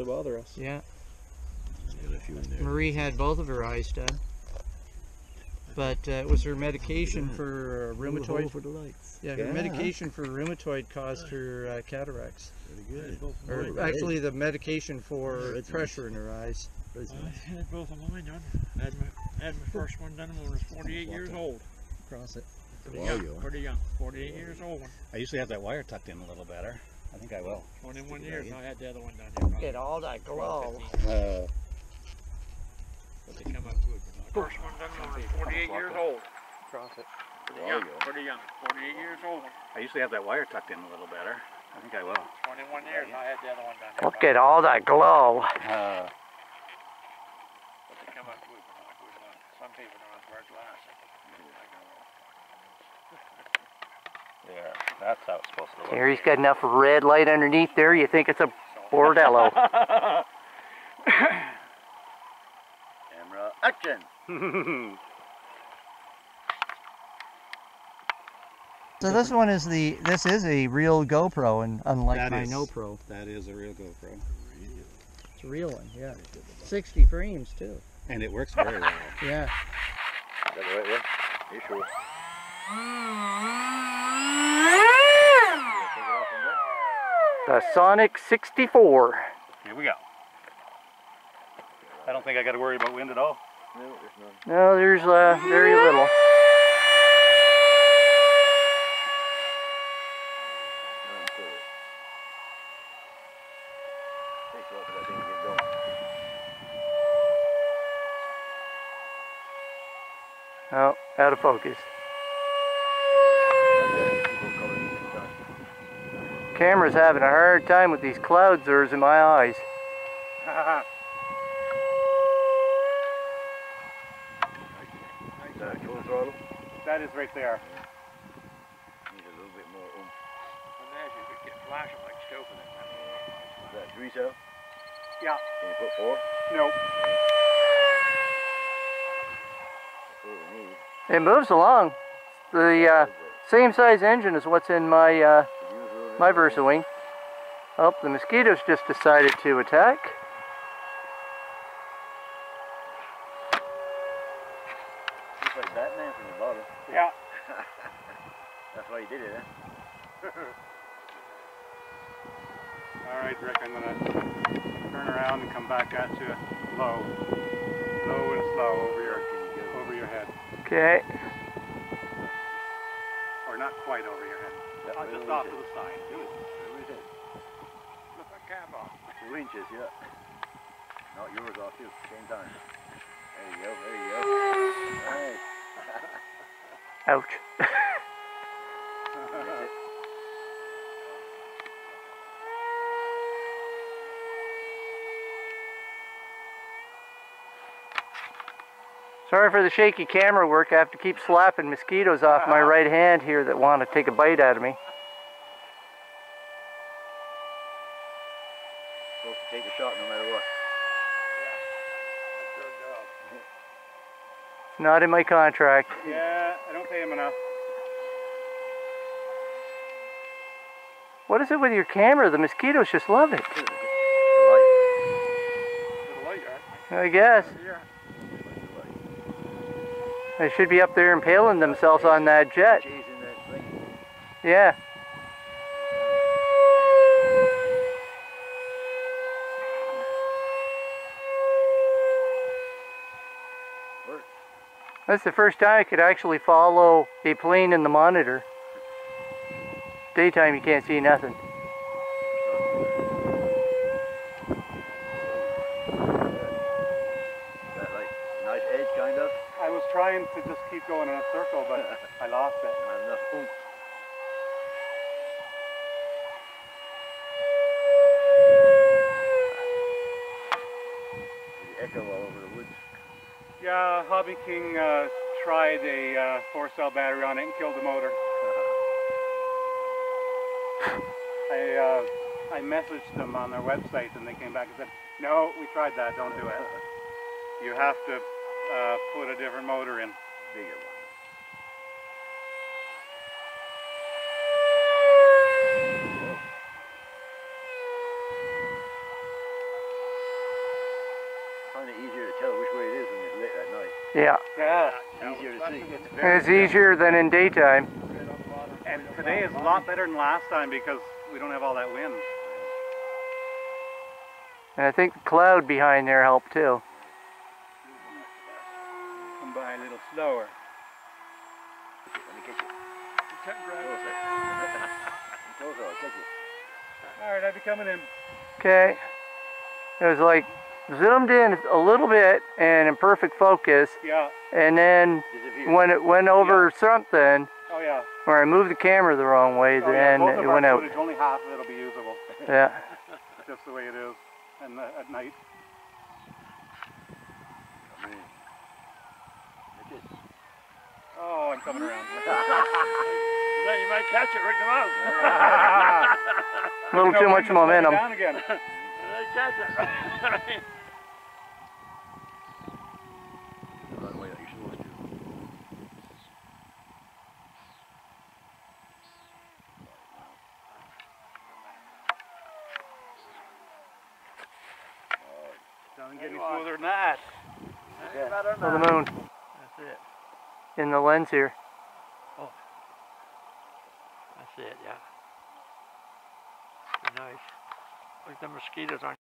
to bother us. Yeah. Got a few in there. Marie had both of her eyes done. But uh, it was her medication for uh, rheumatoid. for the lights. Yeah, her medication for rheumatoid caused her uh, cataracts. Very good. Or Oh, actually, the medication for Yeah, that's pressure in her eyes. Very nice. I had both of mine done. I had my, had my first one done when I was 48 years old. Cross it. Wow, Pretty young, you pretty young. 48 years old. One. I usually have that wire tucked in a little better. I think I will. 21 it years. again. I had the other one done. here. Get all that glow. Uh, But they come up good. First one done when I was 48 years old. Cross it. Pretty young, pretty young. 48 years old. I usually have that wire tucked in a little better. I think I will. 21 years. I had the other one done. here. Look at all that glow. Uh, But they come up good, but not good enough. Some people don't wear glasses. there. That's how it's supposed to look. Here he's got enough red light underneath there. You think it's a bordello. Camera action. So this one is the this is a real GoPro, and unlike That my is. No Pro, that is a real GoPro. it's a real one. Yeah, 60 frames too. And it works very well. Yeah. Is that the right way? you sure? The Sonic 64. Here we go. I don't think I got to worry about wind at all. No, there's none. No, there's uh, very little. None to it. Takes a while for that thing to get going. Oh, out of focus. Okay, people color at the same time. Camera's having a hard time with these clouds there's in my eyes. Is that full throttle? that is right there. Needs a little bit more oomph. Imagine you could get flashing like stupid. Is that three cell? Yeah. Can you put four? Nope. That's what we need. It moves along. The uh, same size engine as what's in my uh, my more Versa wing. Oh, the mosquitoes just decided to attack. Looks like Batman from the bottom. Yeah. That's why you did it, eh? All right, Rick, I'm gonna turn around and come back at you low. Low and slow over your over your head. Okay. Or not quite over your head. That Uh, just we off did. to the side. Where is it? Look at cab off. Two inches, yeah. Not yours off too, same time. There you go, there you go. Nice. Ouch. Sorry for the shaky camera work. I have to keep slapping mosquitoes off my right hand here that want to take a bite out of me. Supposed to take the shot no matter what. Good job. Not in my contract. Yeah, I don't pay him enough. What is it with your camera? The mosquitoes just love it. The light. Little light, right? I guess. Yeah. They should be up there impaling themselves on that jet. Chasing that thing. Yeah. Works. That's the first time I could actually follow a plane in the monitor. Daytime you can't see nothing. That edge kind of. I was trying to just keep going in a circle, but I lost it. Not enough oomph. The echo all over the woods. Yeah, Hobby King uh, tried a uh, four cell battery on it and killed the motor. I uh, I messaged them on their website and they came back and said, no, we tried that, don't do it. You have to uh, put a different motor in. Bigger one. of easier to tell which way it is when it's lit at night. Yeah. Yeah. Easier to see. It's easier than in daytime. And today is a lot better than last time because we don't have all that wind. And I think the cloud behind there helped too. Come by a little slower. Let me catch it. Closer. Closer, I'll catch it. All right, I'll be coming in. Okay. It was like zoomed in a little bit and in perfect focus. Yeah. And then when it went over something, Oh yeah. or I moved the camera the wrong way, Oh, then of it went out. only half of it'll be usable. Yeah. Just the way it is. And uh, at night. Come in. Catch it. Oh, I'm coming around. Then you might catch it right in the mouth. A little too much momentum. Down again. You might catch it. Run away like you're supposed to. Doesn't get any smoother than that. Yeah. Better Oh, the that. moon That's it. in the lens here. Oh. That's it, yeah. Be nice. Like the mosquitoes aren't